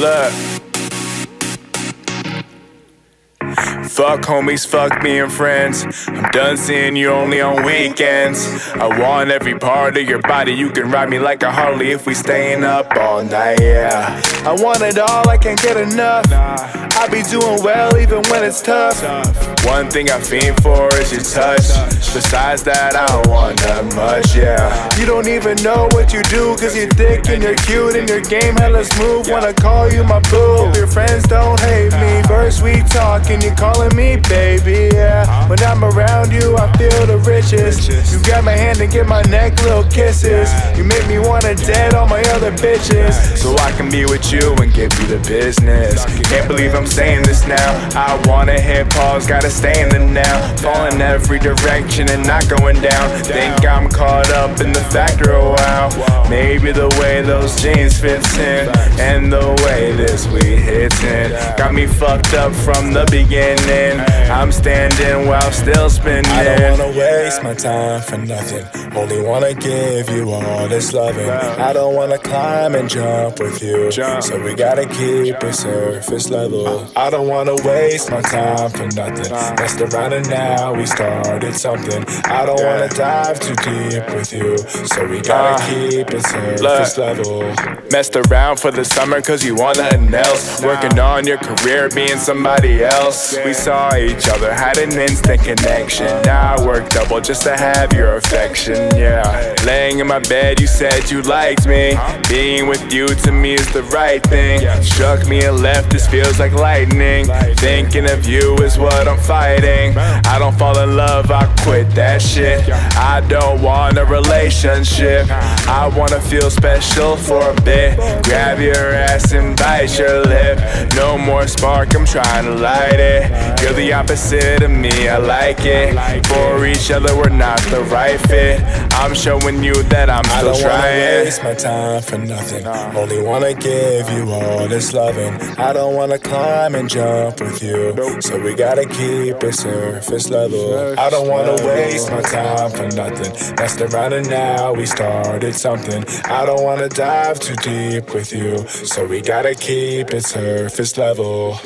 Look. Fuck homies, fuck being friends. I'm done seeing you only on weekends. I want every part of your body. You can ride me like a Harley if we staying up all night, yeah. I want it all, I can't get enough. I be doing well even when it's tough. One thing I fiend for is your touch. Besides that, I don't want that much, yeah. You don't even know what you do, cause you're thick and you're cute and your game hella smooth. Wanna call you my boo. Your friends don't hate me. First we and you calling me baby, yeah. When I'm around you, I feel the richest. You grab my hand and give my neck little kisses. You make me wanna dead all my other bitches. So I can be with you and give you the business. Can't believe I'm saying this now. I wanna hit pause, gotta stay in the now. Falling every direction and not going down. Think I'm caught up in the factor oh, a while. Maybe the way those jeans fits in, and the way this weed hits in. Got me fucked up from the beginning. I'm standing while still spinning. I don't wanna waste my time for nothing. Only wanna give you all this loving. I don't wanna climb and jump with you. So we gotta keep it surface level. I don't wanna waste my time for nothing. Messed around and now we started something. I don't wanna dive too deep with you. So we gotta keep it surface level. Messed around for the summer cause you want nothing else. Working on your career, being somebody else. We saw each other, had an instant connection. Now I work double just to have your affection, yeah. Laying in my bed, you said you liked me. Being with you to me is the right thing. Struck me and left, this feels like lightning. Thinking of you is what I'm fighting. I don't fall in love, I quit that shit. I don't want a relationship. I wanna feel special for a bit. Grab your ass and bite your lip. No more spark, I'm trying to light it. The opposite of me, I like it. For each other, we're not the right fit. I'm showing you that I'm still I don't trying. Wanna waste my time for nothing. Only wanna give you all this loving. I don't wanna climb and jump with you. So we gotta keep it surface level. I don't wanna waste my time for nothing. Messed around and now we started something. I don't wanna dive too deep with you. So we gotta keep it surface level.